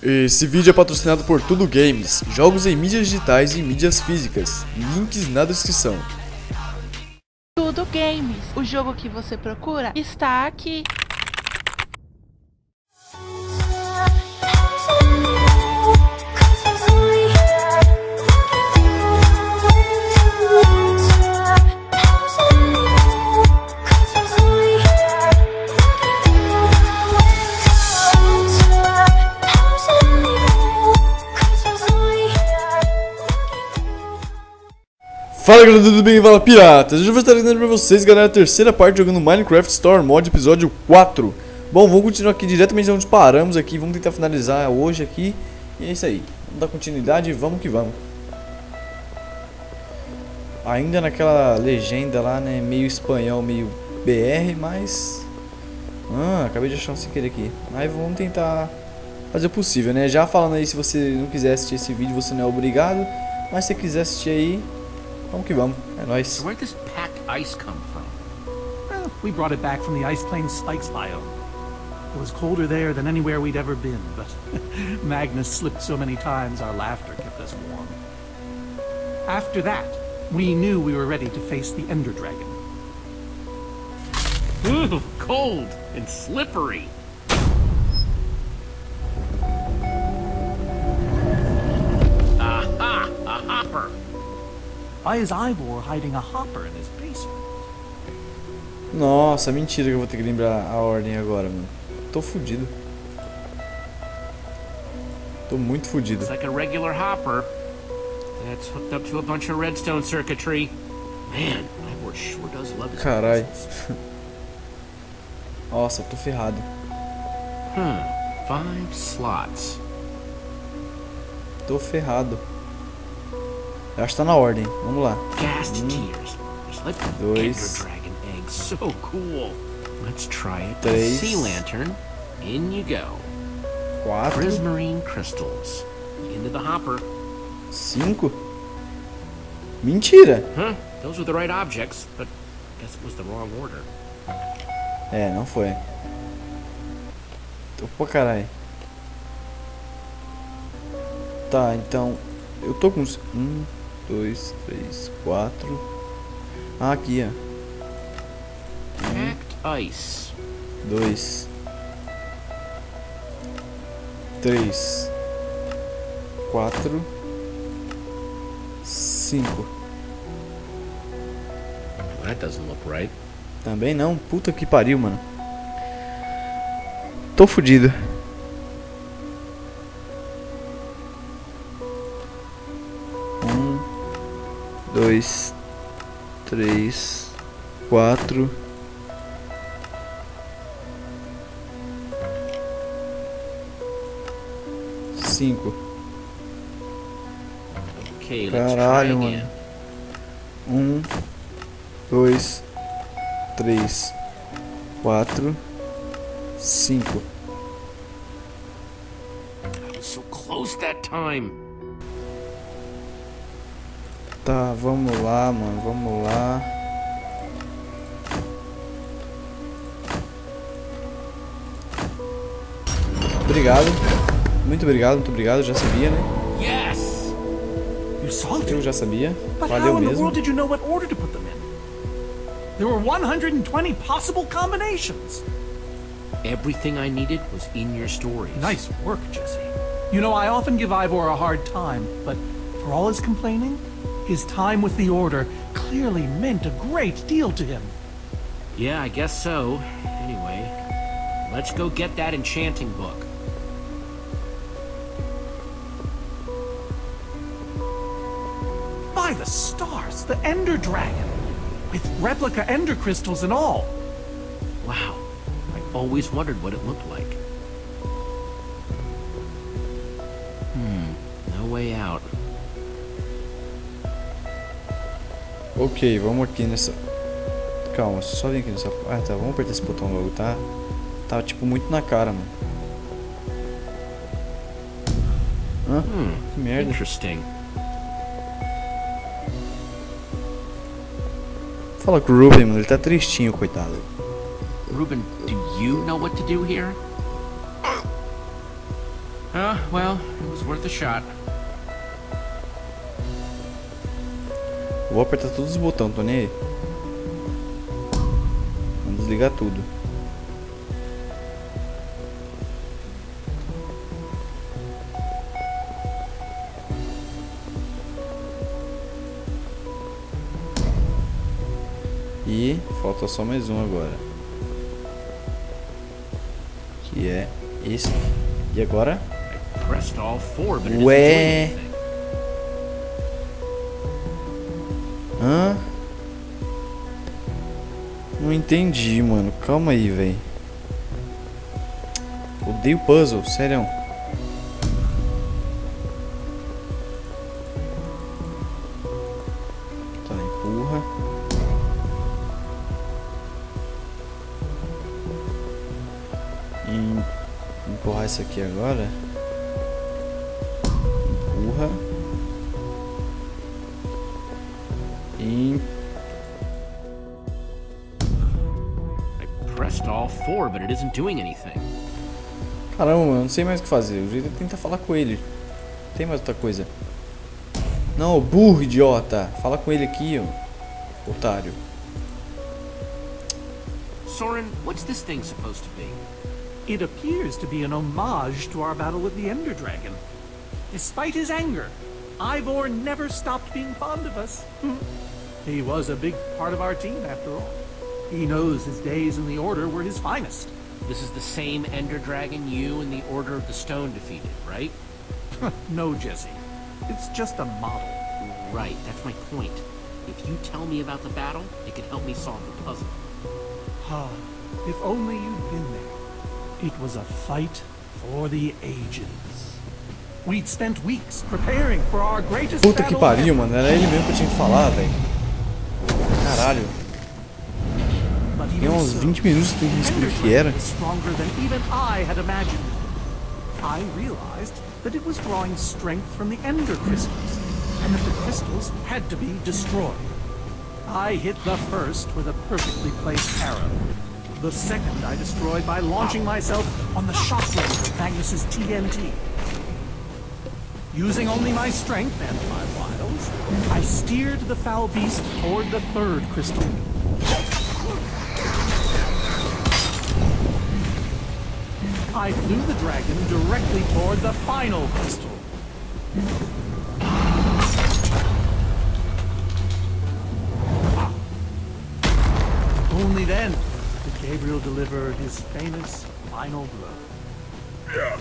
Esse vídeo é patrocinado por Tudo Games, jogos em mídias digitais e mídias físicas. Links na descrição. Tudo Games, o jogo que você procura está aqui. Fala galera, tudo bem? Fala Piratas! Hoje eu vou estar trazendo pra vocês, galera, a terceira parte jogando Minecraft Store Mod episódio 4. Bom, vamos continuar aqui diretamente de onde paramos aqui, vamos tentar finalizar hoje aqui. E é isso aí, vamos dar continuidade e vamos que vamos. Ainda naquela legenda lá, né, meio espanhol, meio BR, mas... Ah, acabei de achar um sem querer aqui. Mas vamos tentar fazer o possível, né? Já falando aí, se você não quiser assistir esse vídeo, você não é obrigado. Mas se quiser assistir aí, Vamos que vamos, é nóis. So where'd this packed ice come from? Well, we brought it back from the Ice Plains Spikes biome. It was colder there than anywhere we'd ever been, but Magnus slipped so many times our laughter kept us warm. After that, we knew we were ready to face the Ender Dragon. Ooh, cold and slippery. Aha! A hopper! Why is Ivor hiding a hopper in his basement? Nossa, mentira que eu vou ter que lembrar a ordem agora, mano. Tô fudido. Tô muito fudido. It's like a regular hopper that's hooked up to a bunch of redstone circuitry. Man, Ivor sure does love his Carai. Nossa, tô ferrado. Hmm, five slots. Tô ferrado. Eu acho que tá na ordem. Vamos lá. The dois, Ender Dragon egg. So cool. Let's try it. três, Sea lantern. In you go. Quatro. Prismarine crystals. Into the hopper. Cinco. Mentira. Huh? Those were the right objects, but guess it was the wrong order. É, não foi. Tô pra caralho. Tá, então. Eu tô com. uns- Um, dois, três, quatro. Ah, aqui, ó. Packed ice. dois, três, quatro, cinco. That doesn't look right. Também não, puta que pariu, mano. Tô fudido. Dois, três, quatro. Cinco. Okay, Caralho, mano. Um, dois, três, quatro, cinco. I was so close that time. Vamos lá, mano, vamos lá. Obrigado. Muito obrigado, muito obrigado. Já sabia, né? Yes! You solved Eu já sabia. But Valeu how in the mesmo. world did you know what order to put them in? There were 120 possible combinations. Everything I needed was in your stories. Nice work, Jesse. You know, I often give Ivor a hard time, but for all his complaining, his time with the Order clearly meant a great deal to him. Yeah, I guess so. Anyway, let's go get that enchanting book. By the stars, the Ender Dragon! With replica Ender crystals and all. Wow, I always wondered what it looked like. Hmm, no way out. Ok, vamos aqui nessa. Calma, só vem aqui nessa. Ah, tá, vamos apertar esse botão logo, tá? Tá tipo muito na cara, mano. Hã? Hmm, Que merda. interesting. Fala com o Ruben, mano, ele tá tristinho, coitado. Ruben, do you know what to do here? Uh, well, it was worth a shot. Vou apertar todos os botões, tô nem aí. Vamos desligar tudo. E falta só mais um agora. Que é esse. E agora? Ué. Entendi, mano. Calma aí, velho. Odeio puzzle, sério. Tá, empurra. Em... Empurrar isso aqui agora. Four, but it isn't doing anything. Caramba, mano, não sei mais o que fazer. O jeito é tentar falar com ele. Não tem mais outra coisa. Não, burro, idiota. Fala com ele aqui, ó. Otário. Soren, what's this thing supposed to be? It appears to be an homage to our battle with the Ender Dragon. Despite his anger, Ivor never stopped being fond of us. he was a big part of our team, after all. He knows his days in the Order were his finest. This is the same Ender Dragon you and the Order of the Stone defeated, right? no, Jesse. It's just a model. Right, that's my point. If you tell me about the battle, it could help me solve the puzzle. Ah, if only you'd been there. It was a fight for the ages. We'd spent weeks preparing for our greatest Puta que pariu, mano. Era ele mesmo que eu tinha que falar, velho. Caralho. Tem uns 20 minutos que descobri que era. I realized that it was drawing strength from the Ender crystals, and that the crystals had to be destroyed. I hit the first with a perfectly placed arrow. The second I destroyed by launching myself on the shockwave of Magnus's TNT. Using only my strength and my wiles, I steered the foul beast toward the third crystal. I flew the dragon directly toward the final crystal. Only then did Gabriel deliver his famous final blow. Yeah.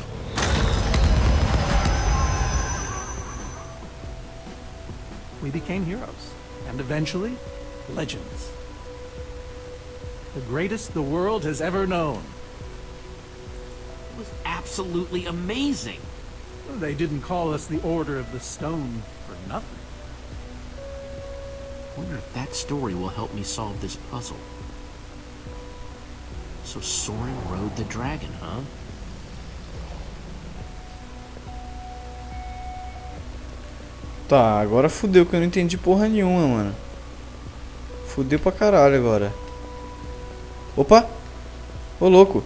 We became heroes, and eventually, legends. The greatest the world has ever known. Absolutely amazing. They didn't call us the Order of the Stone for nothing. Wonder if that story will help me solve this puzzle. So Soren rode the dragon, huh? Tá, agora fudeu que eu não entendi porra nenhuma, mano. Fudeu pra caralho agora. Opa! Ô louco!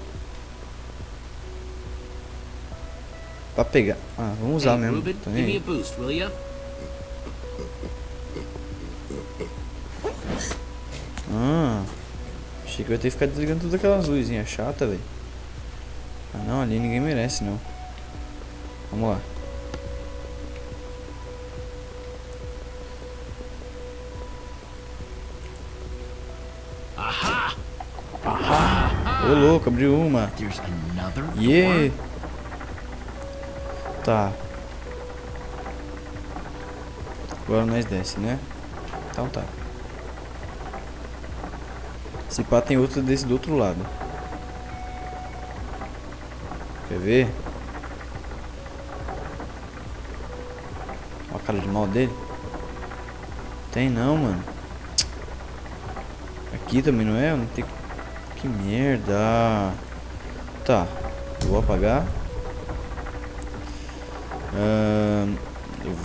Pra pegar. Ah, vamos usar hey, mesmo. Ruben, Tô give nem me a aí. boost? Ah, achei que eu ia ter que ficar desligando todas aquelas luzinhas chata, velho. Ah não, ali ninguém merece não. Vamos lá. Aha! Ô louco, abriu uma. Yeah! Tá. Agora nós desce, né? Então tá. Esse pá tem outro desse do outro lado. Quer ver? Olha a cara de mal dele. Tem não, mano. Aqui também não é? Não tem. Que merda. Tá. Vou apagar. Vou-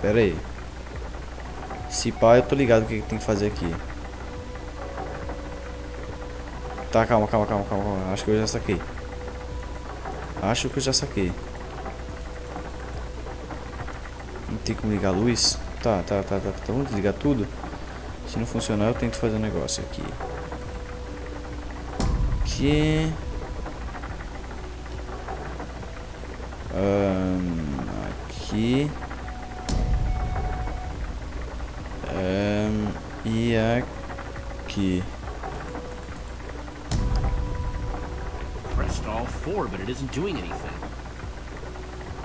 Pera aí. Se pá, eu tô ligado o que que tem que fazer aqui. Tá, calma, calma, calma, calma, calma. Acho que eu já saquei. Acho que eu já saquei. Não tem como ligar a luz? Tá, tá, tá, tá. Tá vamos desligar tudo? Se não funcionar, eu tento fazer um negócio aqui. Aqui. Ahn, aqui. Ahn, e aqui. Pressed all four, but it isn't doing anything.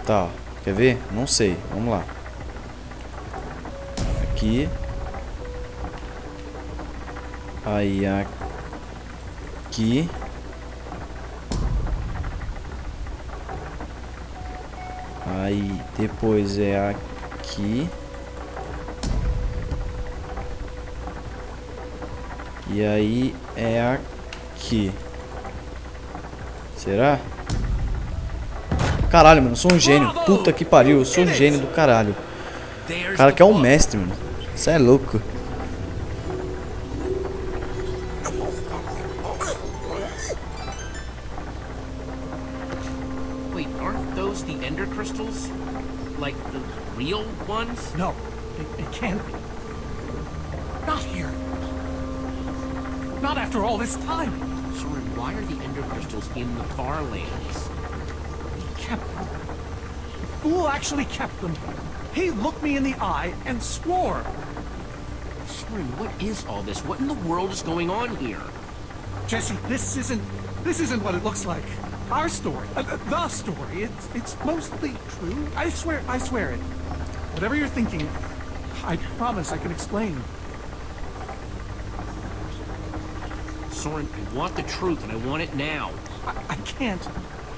Tá, quer ver? Não sei. Vamos lá. Aqui. Aí aqui. Aí depois é aqui. E aí é aqui. Será? Caralho, mano, eu sou um gênio. Puta que pariu, eu sou um gênio do caralho. O cara que é um mestre, mano. Você é louco. Kept them. Actually kept them. He looked me in the eye and swore. Soren, what is all this? What in the world is going on here? Jesse, this isn't this isn't what it looks like. Our story, uh, uh, the story. It's it's mostly true. I swear, I swear it. Whatever you're thinking, I promise I can explain. Soren, I want the truth and I want it now. I, I can't.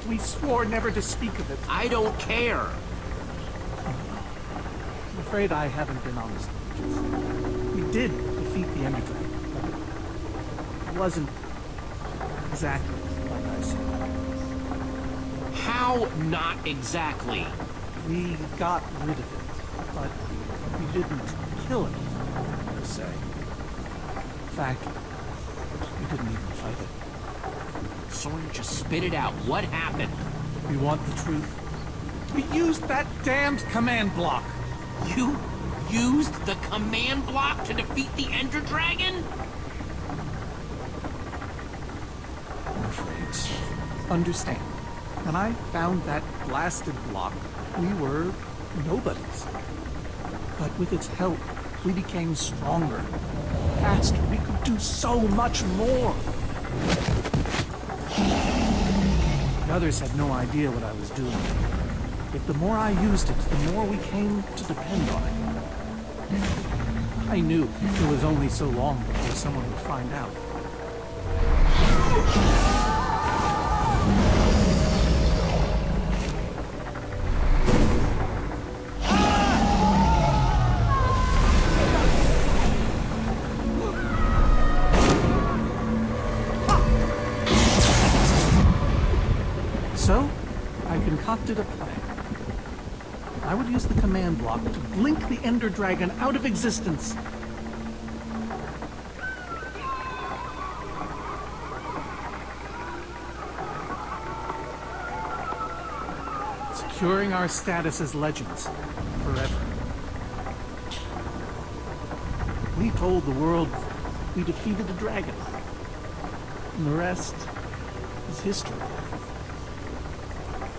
We swore never to speak of it. I don't care. I'm afraid I haven't been honest. We did defeat the Ender Dragon, but it wasn't exactly like I said. How not exactly? We got rid of it, but we didn't kill it, per se. In fact, we didn't even fight it. Soren, just spit it out. What happened? We want the truth? We used that damned command block. You used the command block to defeat the Ender Dragon? I'm afraid so. Understand, when I found that blasted block, we were nobodies. But with its help, we became stronger, faster. We could do so much more. Others had no idea what I was doing. Yet the more I used it, the more we came to depend on it. I knew it was only so long before someone would find out. Ender Dragon out of existence. Securing our status as legends forever. We told the world we defeated the dragon. And the rest is history.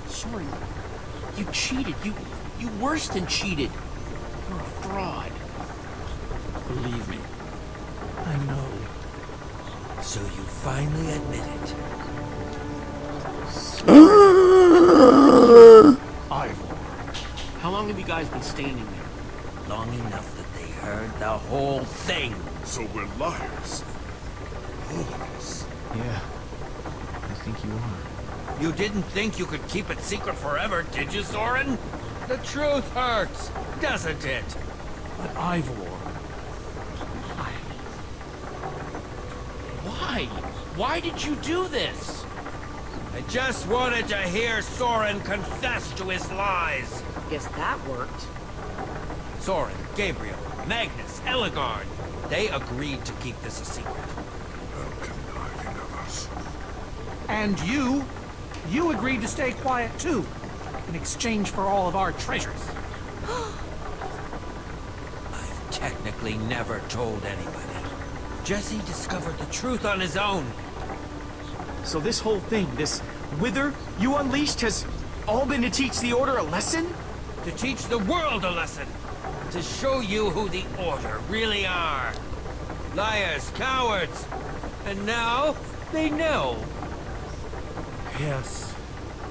Sorry. you cheated. You you worse than cheated. You're a fraud. Believe me. I know. So you finally admit it. Ivor. How long have you guys been standing there? Long enough that they heard the whole thing. So we're liars. All of us. Yeah. I think you are. You didn't think you could keep it secret forever, did you, Soren? The truth hurts, doesn't it? But Ivor. I. Why? Why did you do this? I just wanted to hear Soren confess to his lies. Guess that worked. Soren, Gabriel, Magnus, Ellegaard. They agreed to keep this a secret. How conniving of us. And you. you agreed to stay quiet too, in exchange for all of our treasures. I've technically never told anybody. Jesse discovered the truth on his own. So this whole thing, this wither you unleashed has all been to teach the Order a lesson? To teach the world a lesson. To show you who the Order really are. Liars, cowards. And now, they know. Yes.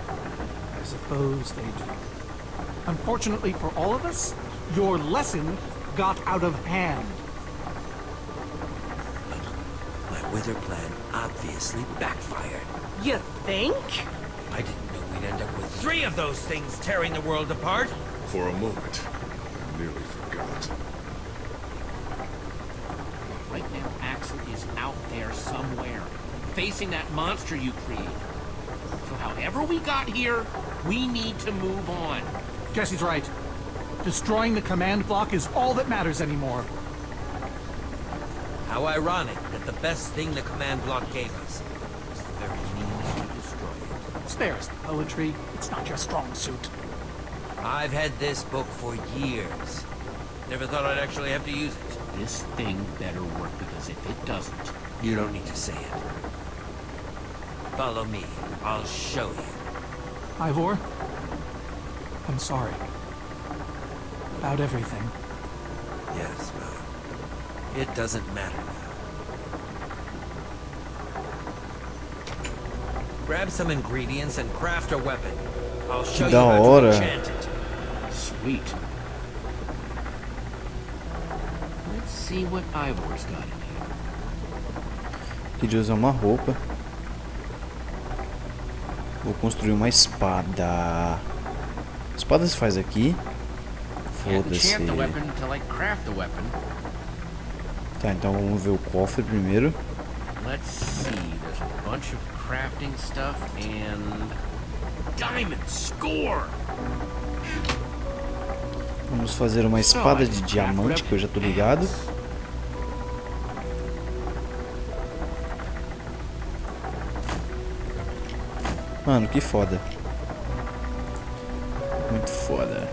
I suppose they do. Unfortunately for all of us, your lesson got out of hand. My wither plan obviously backfired. You think? I didn't know we'd end up with three of those things tearing the world apart. For a moment, I nearly forgot. Right now, Axel is out there somewhere, facing that monster you created. So however we got here, we need to move on. Jesse's right. Destroying the command block is all that matters anymore. How ironic that the best thing the command block gave us was the very means to destroy it. Spare us the poetry. It's not your strong suit. I've had this book for years. Never thought I'd actually have to use it. This thing better work because if it doesn't, You don't need to say it. Follow me. I'll show you. Ivor, I'm sorry. About everything. Yes, well, it doesn't matter now. Grab some ingredients and craft a weapon. I'll show you how to enchant it. sweet. Let's see what Ivor's got in here. Queria usar uma roupa. Vou construir uma espada. Espada se faz aqui. Foda-se. Tá, então vamos ver o cofre primeiro. Let's see, bunch of crafting stuff and... Diamond score! Vamos fazer uma espada de diamante, que eu já tô ligado. Mano, que foda. Muito foda.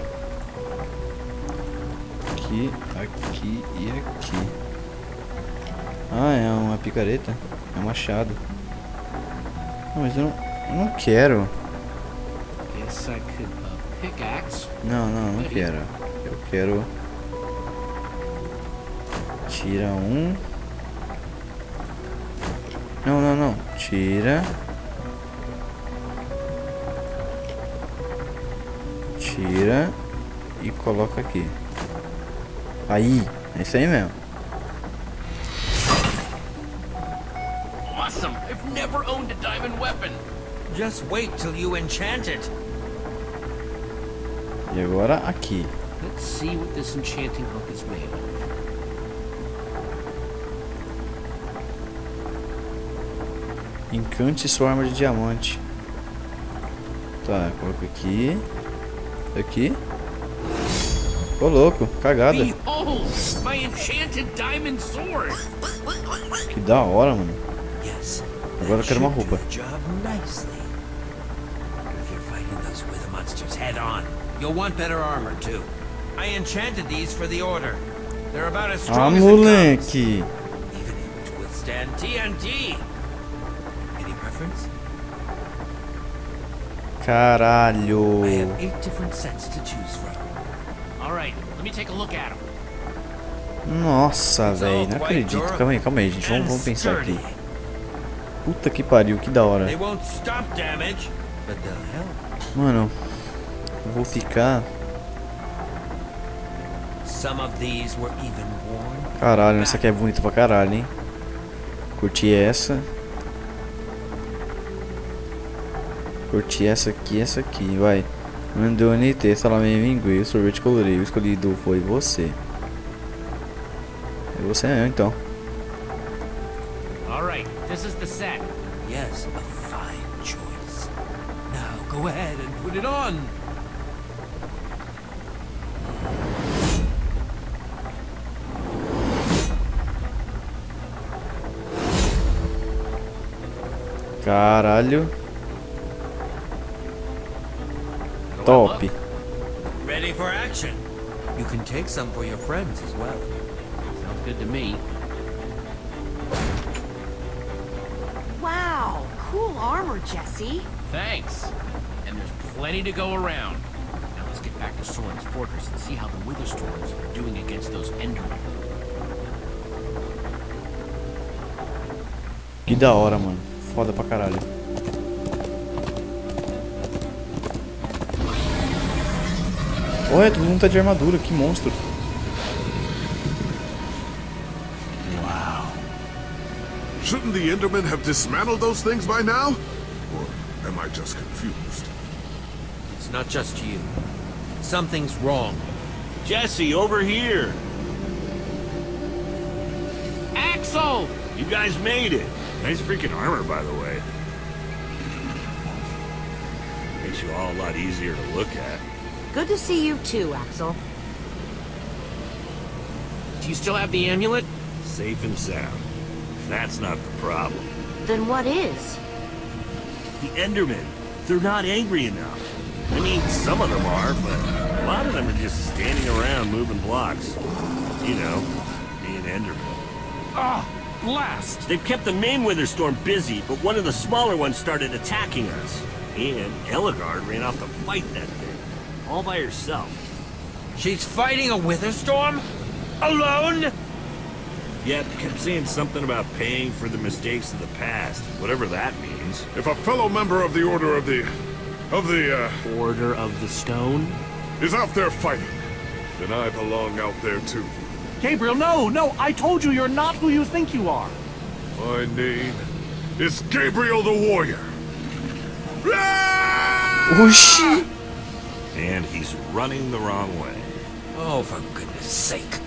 Aqui, aqui e aqui. Ah, é uma picareta. É um machado. Não, mas eu não, eu não quero. Guess I could pickaxe. Não, não, não quero. Eu quero. Tira um. Não, não, não. Tira. Tira. E coloca aqui. Aí. É isso aí mesmo. Just wait till you enchant it. E agora aqui. Let's see what this enchanting hook is made of. Encante sua arma de diamante. Tá, coloca aqui. Aqui. Ô louco, cagada. Behold! My enchanted diamond sword! Que da hora, mano. Agora eu quero uma roupa. Fighting those wither monsters head on, you'll want better armor too. I enchanted these for the order. They're about as Ah, strong as it comes. moleque. Even able to withstand TNT. Any preference? Caralho. I have eight different sets to choose from. Alright, let me take a look at him. Nossa, velho, não acredito. Calma aí, calma aí, gente. Vamos, vamos pensar aqui. Puta que pariu, que da hora. They won't stop damage, but they'll help. Mano, vou ficar. Some of these were even worn. Caralho, essa aqui é bonita pra caralho, hein? Curti essa. Curti essa aqui essa aqui, vai. Mandou NT, salame mingue, sorvete colorido. O escolhido foi você. É você então. Alright, this is the set. Yes, go ahead and put it on. Caralho. Top. Ready for action. You can take some for your friends as well. Sounds good to me. Wow, cool armor, Jesse. Thanks. And there's plenty to go around. Now let's get back to Soren's fortress and see how the Witherstorms are doing against those Endermen. Que da hora, mano. Foda pra caralho. Olha, todo mundo tá de armadura, que monstro. Shouldn't the Endermen have dismantled those things by now? Or am I just confused? It's not just you. Something's wrong. Jesse, over here. Axel! You guys made it. Nice freaking armor, by the way. Makes you all a lot easier to look at. Good to see you too, Axel. Do you still have the amulet? Safe and sound. That's not the problem. Then what is? The Endermen. They're not angry enough. I mean, some of them are, but a lot of them are just standing around moving blocks. You know, being Endermen. Ah, blast! They've kept the main Witherstorm busy, but one of the smaller ones started attacking us. And Ellegaard ran off to fight that thing. All by herself. She's fighting a Witherstorm? Alone? Yep, kept saying something about paying for the mistakes of the past, whatever that means. If a fellow member of the Order of the... of the, uh, Order of the Stone? is out there fighting, then I belong out there too. Gabriel, no, no, I told you you're not who you think you are. My name is Gabriel the Warrior. Oxi! And he's running the wrong way. Oh, for goodness sake.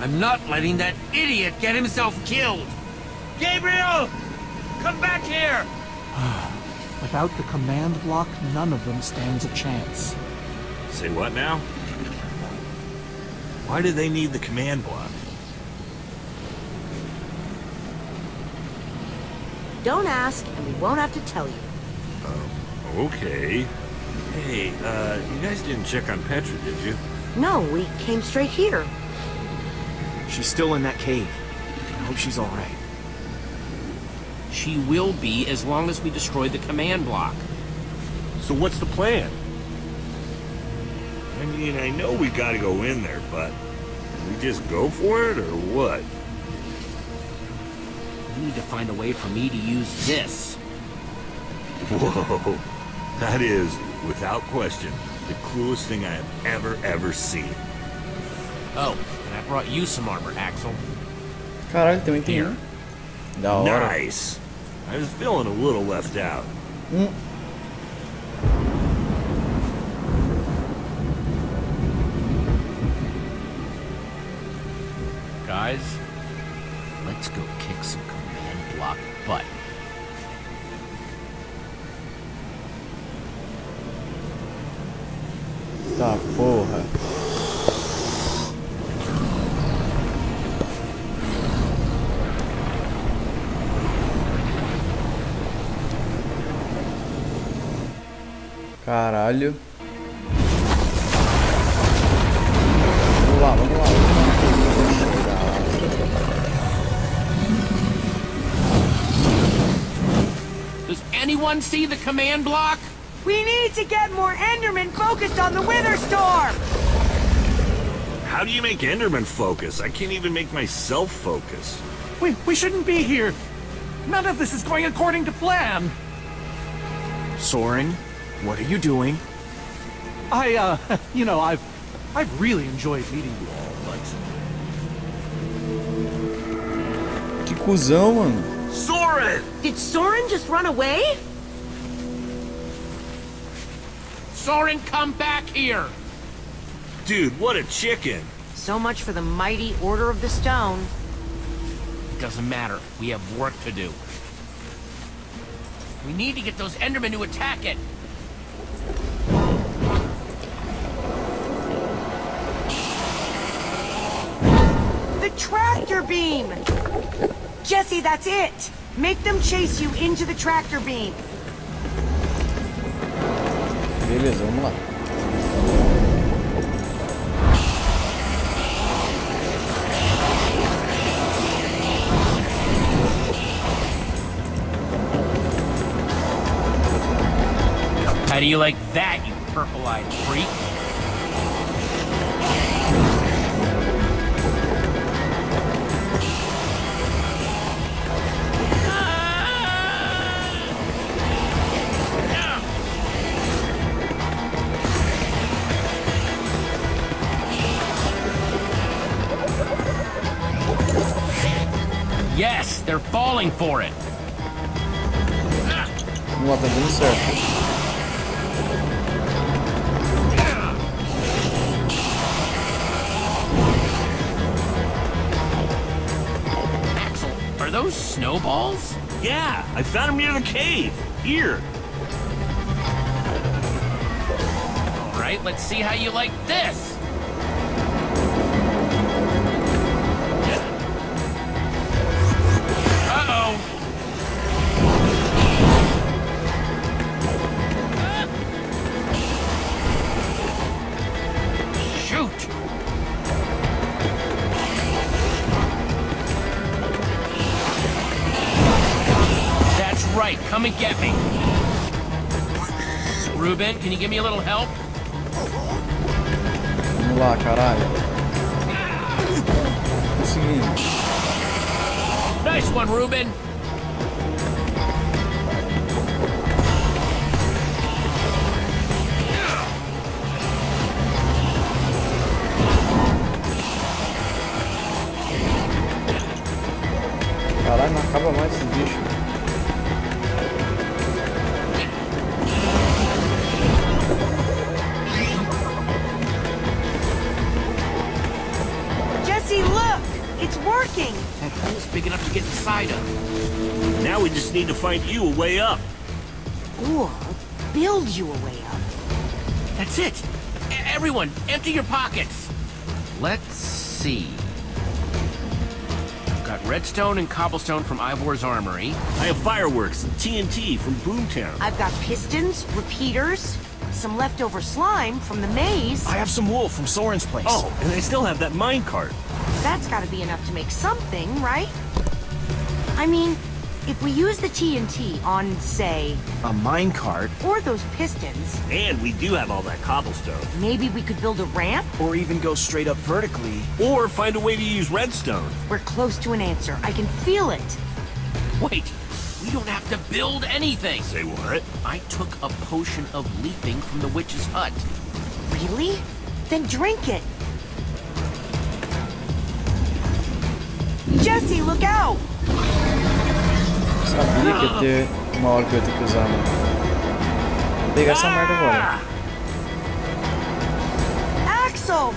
I'm not letting that idiot get himself killed. Gabriel! Come back here! Without the command block, none of them stands a chance. Say what now? Why do they need the command block? Don't ask, and we won't have to tell you. Um, Okay. Hey, uh, you guys didn't check on Petra, did you? No, we came straight here. She's still in that cave. I hope she's alright. She will be as long as we destroy the command block. So what's the plan? I mean, I know we gotta go in there, but we just go for it, or what? We need to find a way for me to use this. Whoa. That is, without question, the coolest thing I have ever, ever seen. Oh, and I brought you some armor, Axel. Caralho, tem um item. Da hora. Nice! I was feeling a little left out. Guys, let's go kick some Caralho. Vamos lá, vamos lá. Does anyone see the command block? We need to get more Endermen focused on the Witherstorm! How do you make Enderman focus? I can't even make myself focus. We, we shouldn't be here. None of this is going according to plan. Soren, what are you doing? I, uh, you know, I've, I've really enjoyed meeting you all, but lá. Que cuzão, mano. Soren! Did Soren just run away? Soren, come back here! Dude, what a chicken! So much for the mighty Order of the Stone. Doesn't matter. We have work to do. We need to get those Endermen to attack it. Tractor beam! Jesse, that's it! Make them chase you into the tractor beam. Beleza, vamos lá. How do you like that, you purple-eyed freak? For it. Vamos lá, tá dando certo. Axel, are those snowballs? Yeah, I found them near the cave. Here. All right, let's see how you like this. Come and get me. Ruben, can you give me a little help? Vamos lá, caralho. Conseguimos. Nice one, Ruben. Caralho, não acaba mais find you a way up. Or build you a way up. That's it. E- everyone, empty your pockets. Let's see. I've got redstone and cobblestone from Ivor's armory. I have fireworks and TNT from Boomtown. I've got pistons, repeaters, some leftover slime from the maze. I have some wool from Soren's place. Oh, and I still have that minecart. That's gotta be enough to make something, right? I mean, if we use the TNT on, say, A minecart, or those pistons, And we do have all that cobblestone. maybe we could build a ramp? or even go straight up vertically. Or find a way to use redstone. We're close to an answer. I can feel it. Wait, we don't have to build anything. Say what? I took a potion of leaping from the witch's hut. Really? Then drink it. Jesse, look out! Sabia que ia ter uma hora que eu ia ter que usar, mano. Vou pegar essa merda agora. Axel!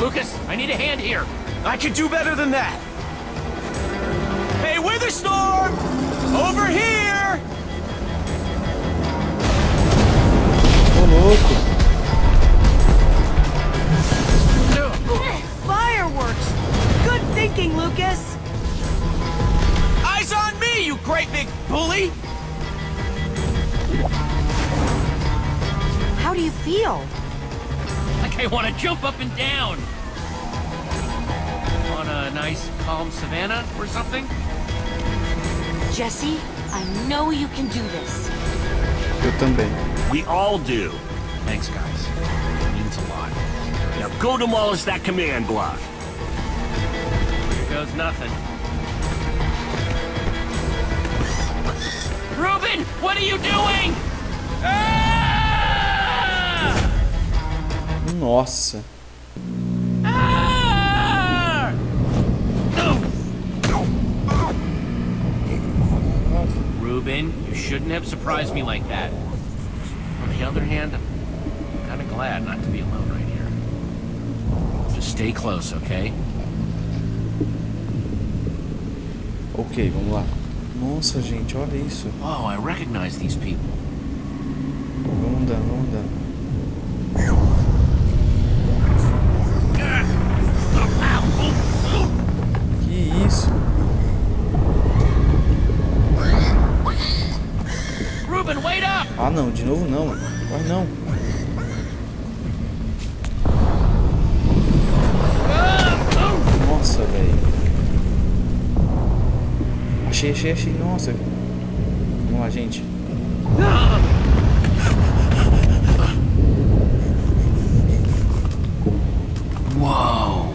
Lucas, I need a hand here. I could do better than that. Hey, Witherstorm! Over here! Ô louco! Fireworks! Good thinking, Lucas! Eyes on me, you great big bully! How do you feel? Like I want to jump up and down. On a nice calm savannah or something? Jesse, I know you can do this. Eu também. We all do. Thanks, guys. Now go demolish that command block. Here goes nothing. Ruben, what are you doing? Ah! Nossa. Ah! Ruben, you shouldn't have surprised me like that. On the other hand, I'm kind of glad not to be alone right here. Just stay close, okay? Ok, vamos lá. Nossa, gente, olha isso. Oh, I recognize these people. Vamos andando, vamos andando. Que isso? Ruben, wait up! Ah não, de novo não. Vai não. Achei, achei, achei. Nossa. Vamos lá, gente. Whoa.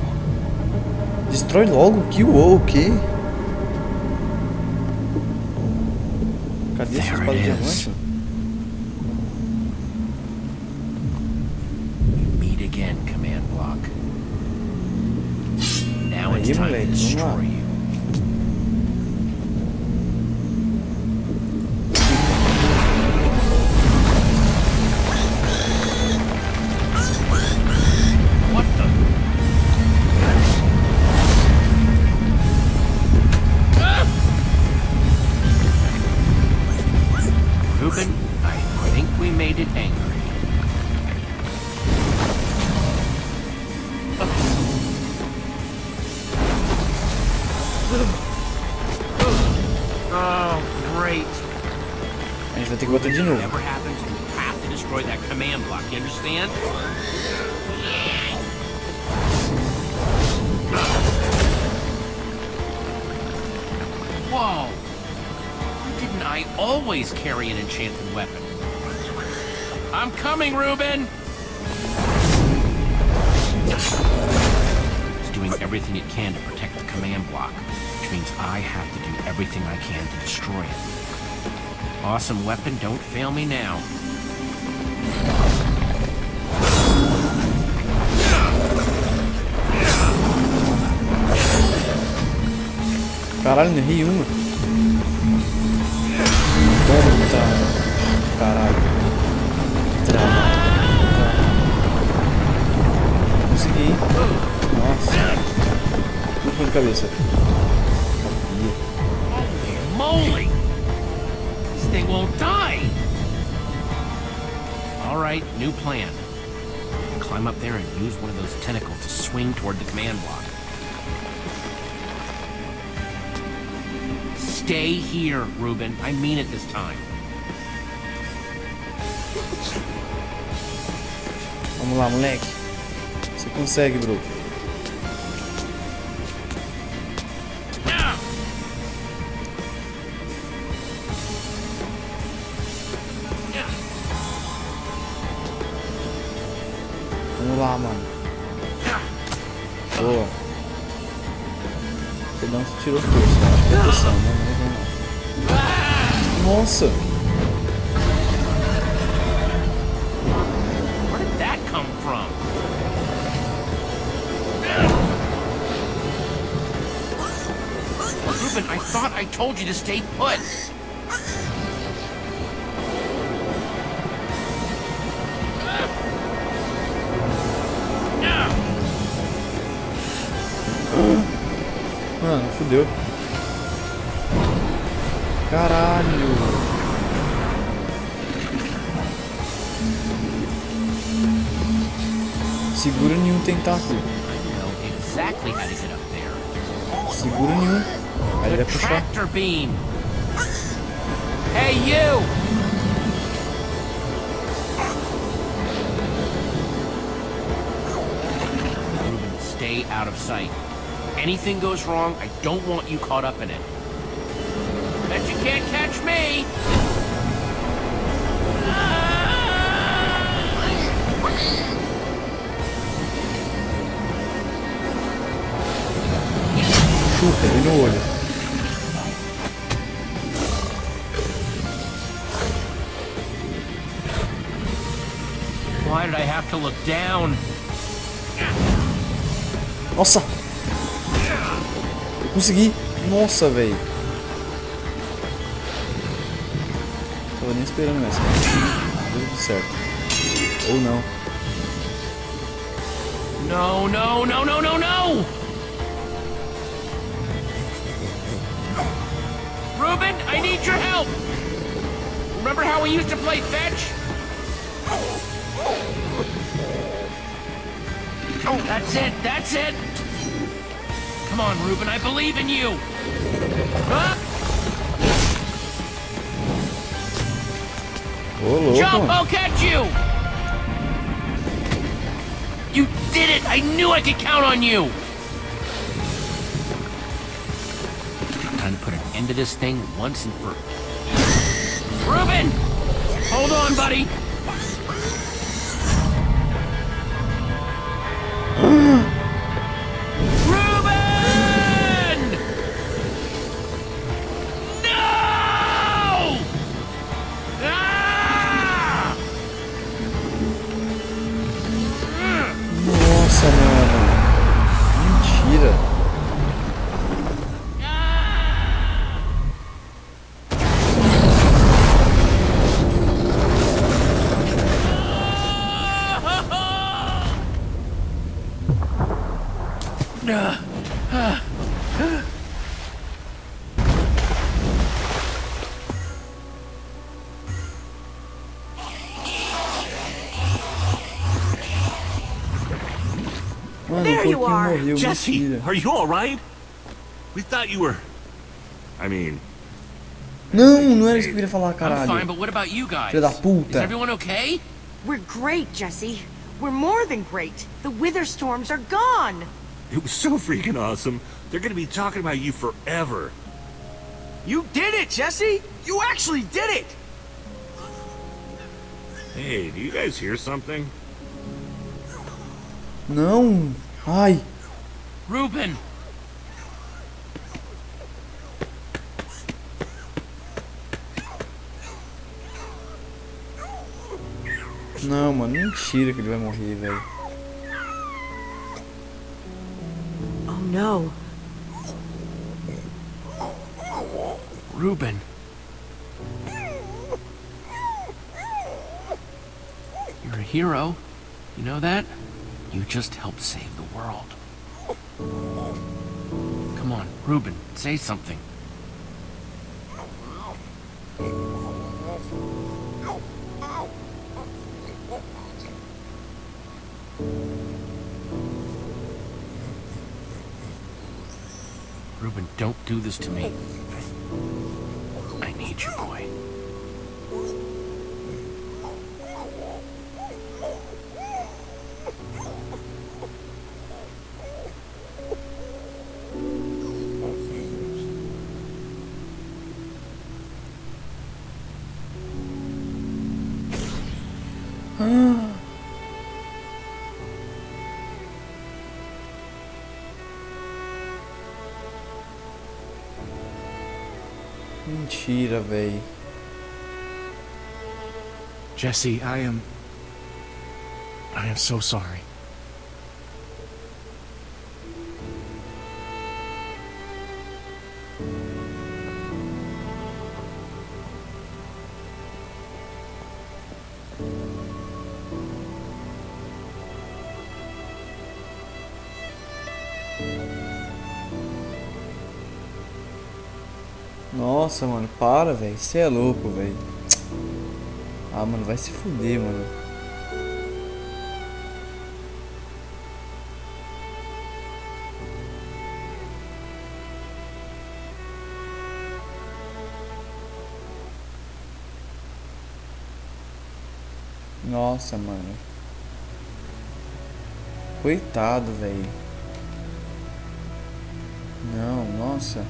Destrói logo que o quê? Cadê essa espada de diamante? Meet again, command block. Now it's time to moleque, vamos lá. destroy It's doing everything it can to protect the command block, which means I have to do everything I can to destroy it. Awesome weapon, don't fail me now. Caralho, não errei uma. Toma. Caralho. Consegui. hein? Nossa. Tudo foi de cabeça. Sabia. Moly! This thing won't die! Alright, new plan. Climb up there and use one of those tentacles to swing toward the command block. Stay here, Reuben. I mean it this time. Vamos lá, moleque. Consegue, bro. Thought I told you to stay put. Mano, fudeu. Caralho. Segura nenhum tentáculo. I know exactly how to get up there. Segura nenhum. Aí ele vai puxar. Tractor beam. Hey, you! Reuben, stay out of sight. Anything goes wrong, I don't want you caught up in it. Bet you can't catch me! Chuta ele no olho. Down? Nossa! Eu consegui! Nossa, velho! Tava nem esperando essa. Deu tudo certo. Ou não. No, no, no, no, no, no! Ruben, I need your help! Remember how we used to play fetch? Oh, that's it, that's it! Come on, Reuben, I believe in you! Huh? Oh, Louco, Jump. I'll catch you! You did it! I knew I could count on you! Time to put an end to this thing once and for... Reuben! Hold on, buddy! There you are. Jesse, are you all right? We thought you were. I mean, Não, não era isso que eu queria falar, I'm fine, but what about you guys? Filho da Is everyone okay? We're great, Jesse. We're more than great. The wither storms are gone. It was so freaking awesome. They're gonna be talking about you forever. You did it, Jesse! You actually did it! Hey, do you guys hear something? No. Hi. Reuben! Não, mano, mentira que ele vai morrer, velho. No. Reuben. You're a hero. You know that? You just helped save the world. Come on, Reuben, say something. Reuben, don't do this to me. I need you, boy. Mentira, velho. Jesse, I am. I am so sorry. Nossa, mano, para, velho. Você é louco, velho. Ah, mano, vai se fuder, mano. Nossa, mano. Coitado, velho. Não, nossa.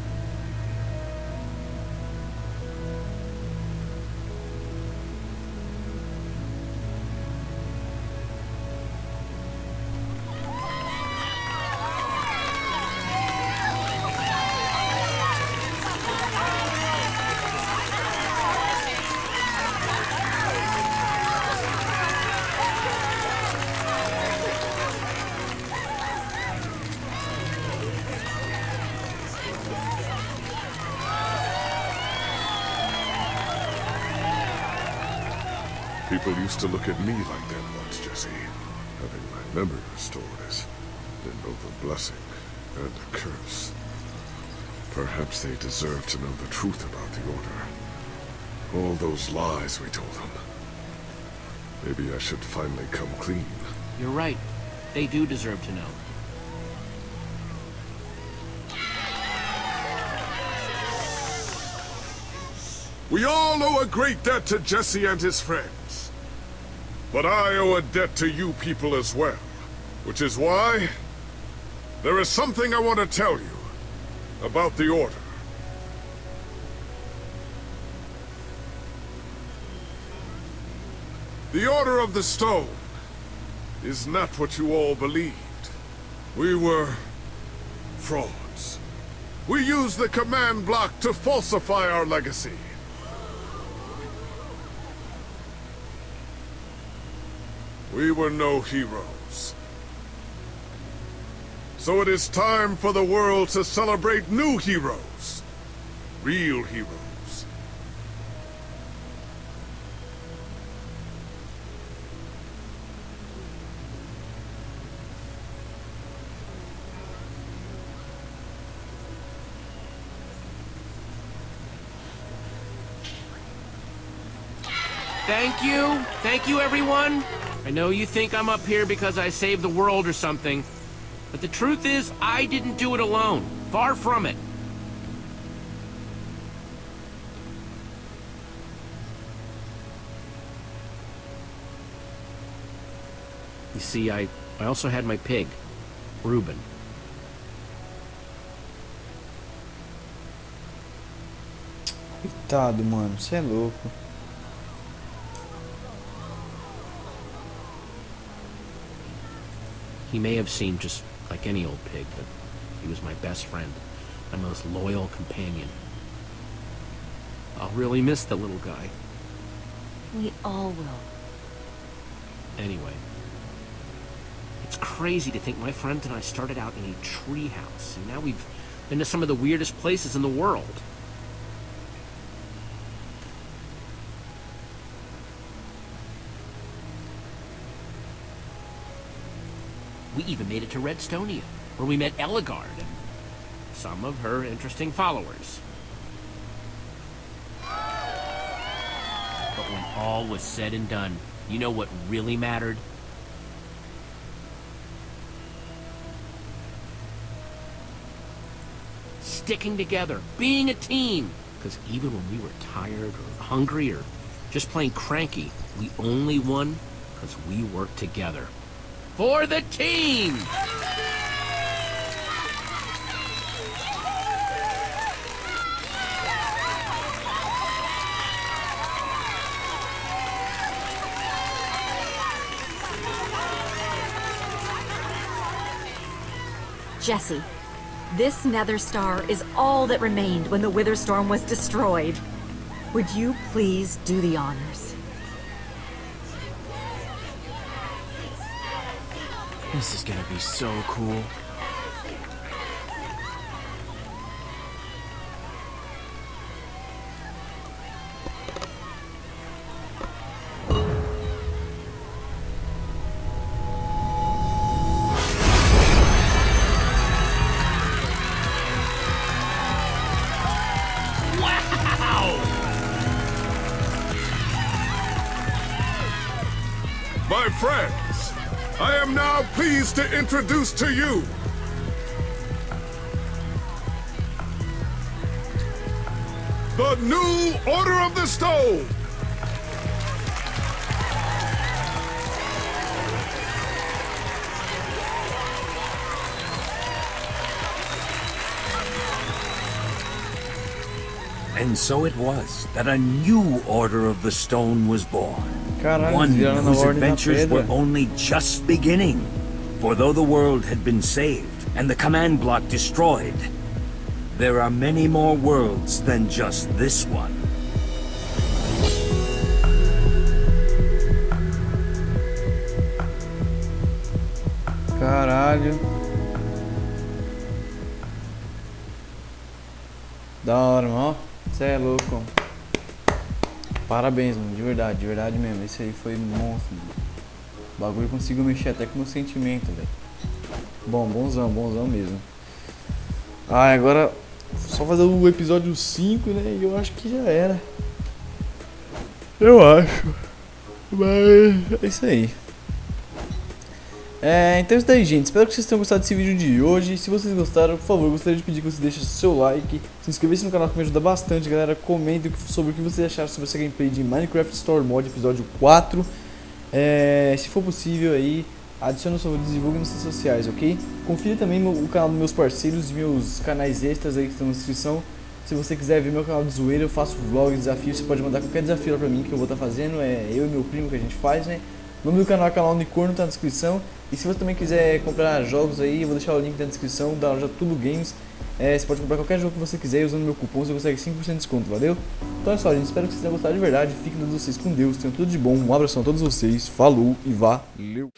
And a curse. Perhaps they deserve to know the truth about the Order. All those lies we told them. Maybe I should finally come clean. You're right. They do deserve to know. We all owe a great debt to Jesse and his friends. But I owe a debt to you people as well. Which is why... There is something I want to tell you about the Order. The Order of the Stone is not what you all believed. We were frauds. We used the command block to falsify our legacy. We were no heroes. So it is time for the world to celebrate new heroes. Real heroes. Thank you. Thank you, everyone. I know you think I'm up here because I saved the world or something. But the truth is, I didn't do it alone. Far from it. You see, I, I also had my pig, Reuben. Coitado, mano. Você é louco. He may have seemed just like any old pig, but he was my best friend, my most loyal companion. I'll really miss the little guy. We all will. Anyway, it's crazy to think my friends and I started out in a treehouse, and now we've been to some of the weirdest places in the world. We even made it to Redstonia, where we met Ellegaard and some of her interesting followers. But when all was said and done, you know what really mattered? Sticking together, being a team. Because even when we were tired or hungry or just plain cranky, we only won because we worked together. For the team! Jesse, this nether star is all that remained when the Witherstorm was destroyed. Would you please do the honors? This is gonna be so cool. Introduce to you the new Order of the Stone. And so it was that a new Order of the Stone was born. Caralho, One whose adventures were only just beginning. For though the world had been saved and the command block destroyed, there are many more worlds than just this one. Caralho. Da hora. Ó, Você é louco. Parabéns, mano. De verdade, de verdade mesmo. Esse aí foi monstro, mano. O bagulho conseguiu mexer até com o meu sentimento, velho. Bom, bonzão, bonzão mesmo. Ah, agora só fazer o episódio 5, né? E eu acho que já era. Eu acho. Mas é isso aí. É, então é isso daí, gente. Espero que vocês tenham gostado desse vídeo de hoje. Se vocês gostaram, por favor, gostaria de pedir que você deixe seu like, se inscrevesse no canal que me ajuda bastante, galera. Comentem sobre o que vocês acharam sobre essa gameplay de Minecraft Story Mode episódio 4. É, se for possível aí, adicione o seu divulgue nas redes sociais, ok? Confira também o canal dos meus parceiros meus canais extras aí que estão na descrição. Se você quiser ver meu canal de zoeira, eu faço vlog, desafio, você pode mandar qualquer desafio lá pra mim que eu vou estar tá fazendo. É eu e meu primo que a gente faz, né? O nome do canal é canal Unicorno, tá na descrição. E se você também quiser comprar jogos aí, eu vou deixar o link na descrição da loja Tudo Games. É, você pode comprar qualquer jogo que você quiser usando meu cupom, você consegue 5% de desconto, valeu? Então é só, gente. Espero que vocês tenham gostado de verdade. Fiquem todos vocês com Deus, tenham tudo de bom. Um abração a todos vocês. Falou e valeu!